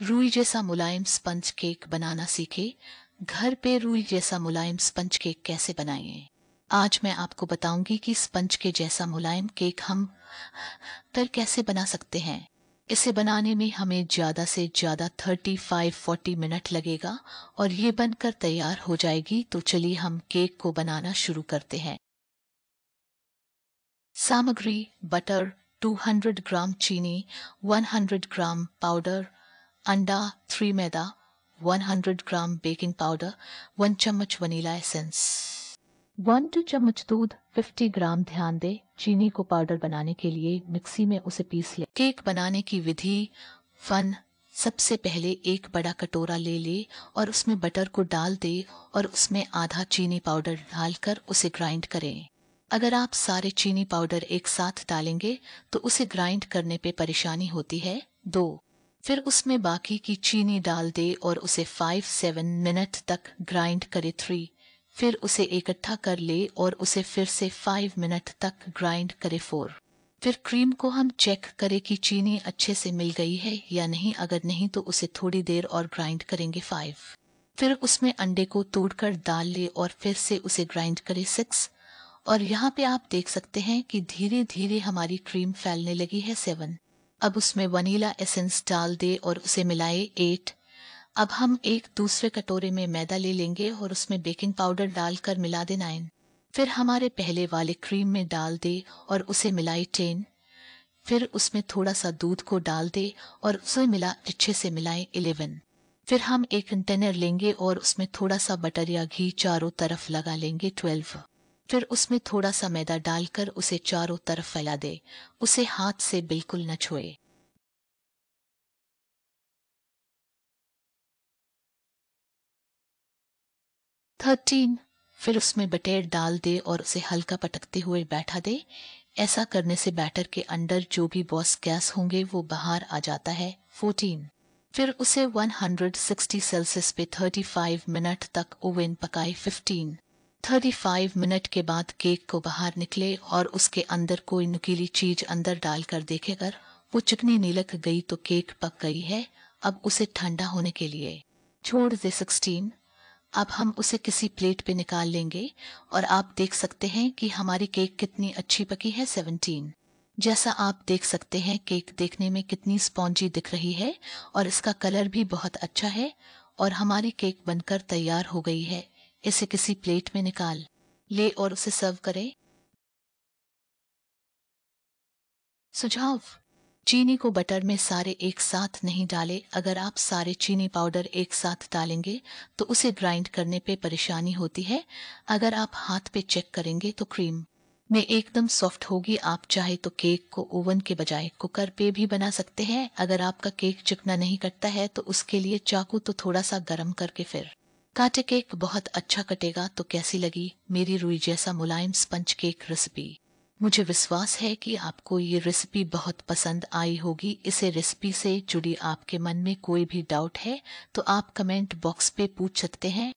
रूई जैसा मुलायम sponge cake बनाना सीखे। घर पे रूई जैसा मुलायम स्पंज केक कैसे बनाएँ? आज मैं आपको बताऊँगी कि स्पंज के जैसा मुलायम केक हम तर कैसे बना सकते हैं। इसे बनाने में हमें ज़्यादा से ज़्यादा थर्टी फाइव फोर्टी मिनट लगेगा और ये बनकर तैयार हो जाएगी। तो चलिए हम केक को बनाना शुरू करते हैं। सामग्री, बटर 200 ग्राम चीनी 100 ग्राम पाउडर अंडा थ्री मैदा 100 ग्राम बेकिंग पाउडर वन चम्मच वनीला एसेंस वन टू चम्मच दूध 50 ग्राम ध्यान दे चीनी को पाउडर बनाने के लिए मिक्सी में उसे पीस ले। केक बनाने की विधि फन सबसे पहले एक बड़ा कटोरा ले ले और उसमें बटर को डाल दे और उसमें आधा चीनी पाउडर डालकर उसे ग्राइंड करें। अगर आप सारे चीनी पाउडर एक साथ डालेंगे तो उसे ग्राइंड करने पे परेशानी होती है। दो फिर उसमें बाकी की चीनी डाल दे और उसे फाइव सेवन मिनट तक ग्राइंड करे थ्री फिर उसे इकट्ठा कर ले और उसे फिर से फाइव मिनट तक ग्राइंड करे फोर फिर क्रीम को हम चेक करें कि चीनी अच्छे से मिल गई है या नहीं। अगर नहीं तो उसे थोड़ी देर और ग्राइंड करेंगे फाइव फिर उसमें अंडे को तोड़कर डाल ले और फिर से उसे ग्राइंड करे सिक्स और यहाँ पे आप देख सकते हैं कि धीरे धीरे हमारी क्रीम फैलने लगी है सेवन अब उसमें वनीला एसेंस डाल दे और उसे मिलाए एट अब हम एक दूसरे कटोरे में मैदा ले लेंगे और उसमें बेकिंग पाउडर डालकर मिला दे नाइन फिर हमारे पहले वाले क्रीम में डाल दे और उसे मिलाए टेन फिर उसमें थोड़ा सा दूध को डाल दे और उसे मिला, अच्छे से मिलाए इलेवन फिर हम एक कंटेनर लेंगे और उसमें थोड़ा सा बटर या घी चारों तरफ़ लगा लेंगे ट्वेल्व फिर उसमें थोड़ा सा मैदा डालकर उसे चारों तरफ़ फैला दे। उसे हाथ से बिल्कुल न छुए। थर्टीन, फिर उसमें बटेर डाल दे और उसे हल्का पटकते हुए बैठा दे। ऐसा करने से बैटर के अंदर जो भी बॉस गैस होंगे वो बाहर आ जाता है। फोर्टीन, फिर उसे 160 सेल्सियस पे 35 मिनट तक ओवन पकाए। 15 35 मिनट के बाद केक को बाहर निकले और उसके अंदर कोई नुकीली चीज़ अंदर डालकर देखे कर वो चिकनी निलक गई तो केक पक गई है, अब उसे ठंडा होने के लिए। छोड़ दे 16 अब हम उसे किसी प्लेट पे निकाल लेंगे और आप देख सकते हैं कि हमारी केक कितनी अच्छी पकी है 17 जैसा आप देख सकते हैं, केक देखने में कितनी स्पॉन्जी दिख रही है और इसका कलर भी बहुत अच्छा है और हमारी केक बनकर तैयार हो गई है। इसे किसी प्लेट में निकाल। ले और उसे सर्व करे। सुझाव। चीनी को बटर में सारे एक साथ नहीं डाले। अगर आप सारे चीनी पाउडर एक साथ डालेंगे तो उसे ग्राइंड करने पे परेशानी होती है। अगर आप हाथ पे चेक करेंगे तो क्रीम। में एकदम सॉफ्ट होगी। आप चाहे तो केक को ओवन के बजाय कुकर पे भी बना सकते हैं। अगर आपका केक चिकना नहीं कटता है तो उसके लिए चाकू तो थोड़ा सा गर्म करके फिर। काटे केक बहुत अच्छा कटेगा तो कैसी लगी मेरी रुई जैसा मुलायम स्पंज केक रेसिपी मुझे विश्वास है कि आपको ये रेसिपी बहुत पसंद आई होगी। इसे रेसिपी से जुड़ी आपके मन में कोई भी डाउट है तो आप कमेंट बॉक्स पे पूछ सकते हैं।